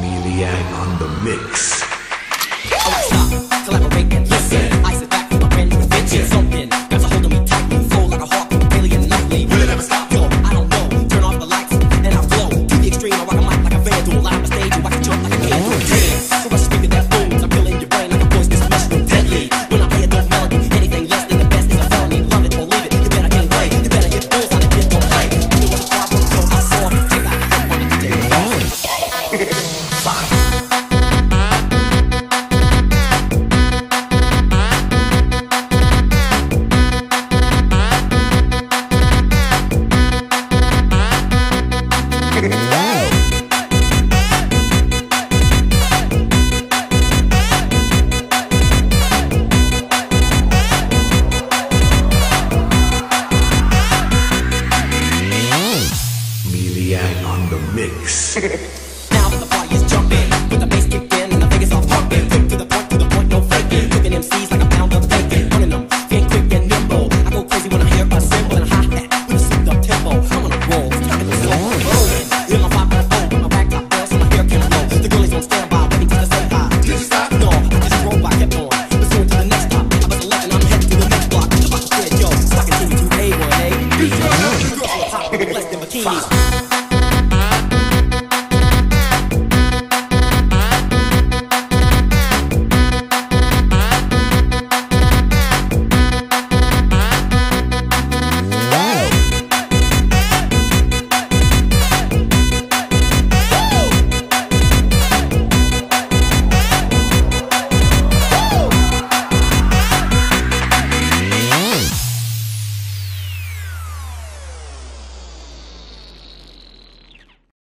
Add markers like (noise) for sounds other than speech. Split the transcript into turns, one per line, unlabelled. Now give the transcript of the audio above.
Meliang on the mix. Meliang on the mix. (laughs)
Now the is jumping, with the bass kicked in and the Vegas all pumping. Quick to the point, to the point, no faking. Cooking MCs like a pound of bacon. Running them, being quick and nimble. I go crazy when I hear a cymbal and a hi hat with a souped up tempo. I'm on a roll, starting to slow, rolling. In my 5.0, with my rag top down, so my hair can blow. The girlies on standby, waiting to say hi. Did you stop? No, I just drove by, kept on. Pursuing to the next stop. I was 11, I'm headed to the next block. The fuck said, yo, so I continue to A1A. Girls on top, less than bikinis.